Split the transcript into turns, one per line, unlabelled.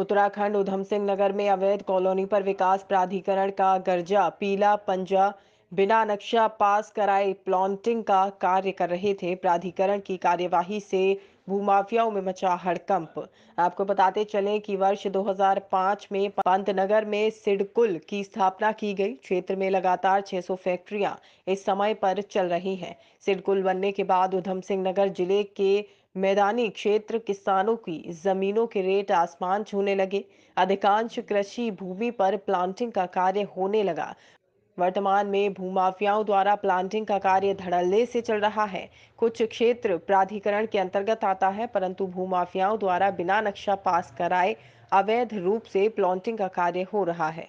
उत्तराखंड उधम सिंह नगर में अवैध कॉलोनी पर विकास प्राधिकरण का गर्जा, पीला पंजा बिना नक्शा पास कराए प्लॉन्टिंग का कार्य कर रहे थे। प्राधिकरण की कार्यवाही से भूमाफियाओं में मचा हड़कंप। आपको बताते चलें कि वर्ष 2005 में पंतनगर में सिडकुल की स्थापना की गई। क्षेत्र में लगातार 600 फैक्ट्रियाँ इस समय पर चल रही हैं। सिडकुल बनने के बाद उधम सिंह नगर ज़िले के मैदानी क्षेत्र किसानों की जमीनों के रेट आसमान छूने लगे। अधिकांश कृषि भूमि पर प्लांटिंग का कार्य होने लगा। वर्तमान में भूमाफियाओं द्वारा प्लांटिंग का कार्य धड़ल्ले से चल रहा है। कुछ क्षेत्र प्राधिकरण के अंतर्गत आता है, परंतु भूमाफियाओं द्वारा बिना नक्शा पास कराए अवैध रूप से प्लांटिंग का कार्य हो रहा है।